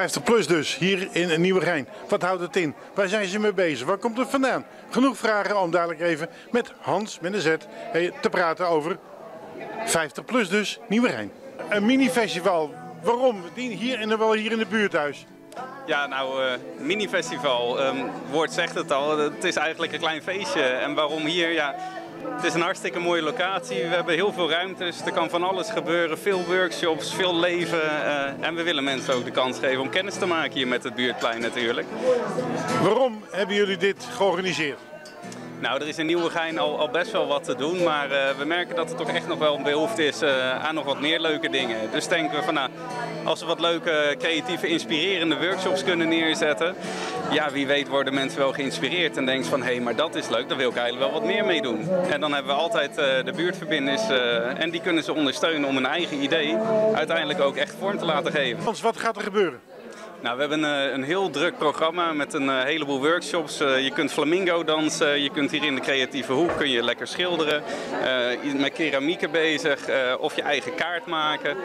50 plus dus, hier in Nieuwegein. Wat houdt het in? Waar zijn ze mee bezig? Waar komt het vandaan? Genoeg vragen om dadelijk even met Hans, met een Z, te praten over 50 plus dus, Nieuwegein. Een mini-festival. Waarom? Hier en wel hier in de buurthuis. Ja, nou, uh, mini-festival. Um, woord zegt het al. Het is eigenlijk een klein feestje. En waarom hier? Ja, het is een hartstikke mooie locatie. We hebben heel veel ruimtes. Er kan van alles gebeuren. Veel workshops, veel leven. Uh, en we willen mensen ook de kans geven om kennis te maken hier met het buurtplein natuurlijk. Waarom hebben jullie dit georganiseerd? Nou, er is in Nieuwegein al, al best wel wat te doen, maar uh, we merken dat er toch echt nog wel een behoefte is uh, aan nog wat meer leuke dingen. Dus denken we van nou, als we wat leuke, creatieve, inspirerende workshops kunnen neerzetten, ja, wie weet worden mensen wel geïnspireerd en denken van hé, hey, maar dat is leuk, daar wil ik eigenlijk wel wat meer mee doen. En dan hebben we altijd uh, de buurtverbinders en die kunnen ze ondersteunen om een eigen idee uiteindelijk ook echt vorm te laten geven. Hans, wat gaat er gebeuren? Nou, we hebben een, een heel druk programma met een uh, heleboel workshops. Uh, je kunt flamingo dansen, je kunt hier in de creatieve hoek kun je lekker schilderen. Met keramieken bezig of je eigen kaart maken.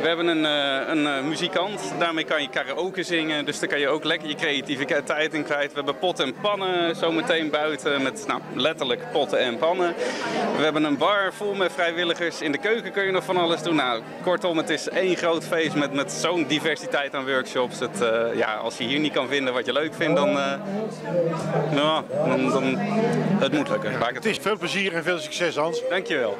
We hebben een, een muzikant, daarmee kan je karaoke zingen. Dus daar kan je ook lekker je creativiteit in kwijt. We hebben potten en pannen zometeen buiten met nou, letterlijk potten en pannen. We hebben een bar vol met vrijwilligers. In de keuken kun je nog van alles doen. Nou, kortom, het is één groot feest met, met zo'n diversiteit aan workshops. Het, uh, ja, als je hier niet kan vinden wat je leuk vindt, dan, uh, nou, dan, dan het moet lukken. Het is veel plezier en veel succes, Hans. Dankjewel.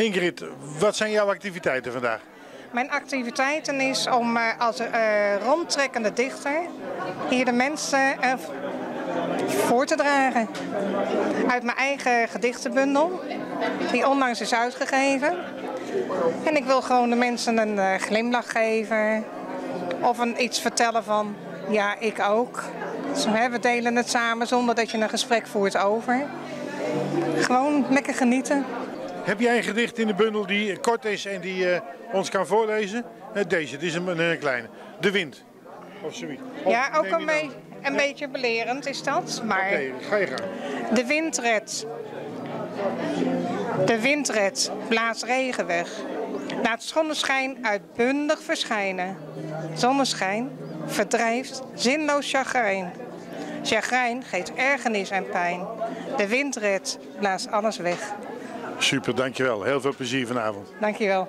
Ingrid, wat zijn jouw activiteiten vandaag? Mijn activiteiten is om uh, als uh, rondtrekkende dichter hier de mensen uh, voor te dragen. Uit mijn eigen gedichtenbundel, die onlangs is uitgegeven. En ik wil gewoon de mensen een glimlach geven of een, iets vertellen van ja, ik ook. Dus, we delen het samen zonder dat je een gesprek voert over. Gewoon lekker genieten. Heb jij een gedicht in de bundel die kort is en die uh, ons kan voorlezen? Uh, deze, dit is een, een, kleine. De wind. Of zoiets. Of ja, ook een, be een ja? beetje belerend is dat. Maar okay, ga je gang. De windred. De windred blaast regen weg. Laat zonneschijn uitbundig verschijnen. Zonneschijn verdrijft zinloos chagrijn. Chagrijn geeft ergernis en pijn. De windred blaast alles weg. Super, dankjewel. Heel veel plezier vanavond. Dankjewel.